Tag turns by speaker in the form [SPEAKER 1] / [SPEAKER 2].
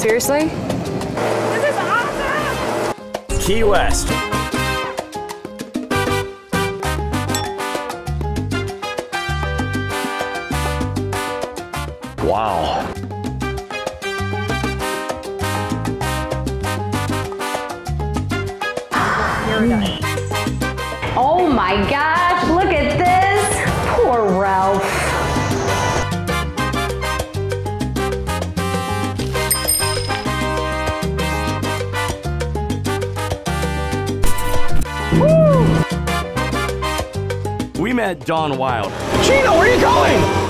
[SPEAKER 1] Seriously?
[SPEAKER 2] This is awesome!
[SPEAKER 3] Key West. Wow.
[SPEAKER 4] Oh my gosh, look at this. Poor Ralph.
[SPEAKER 3] We met Dawn Wild. Gina, where are you going?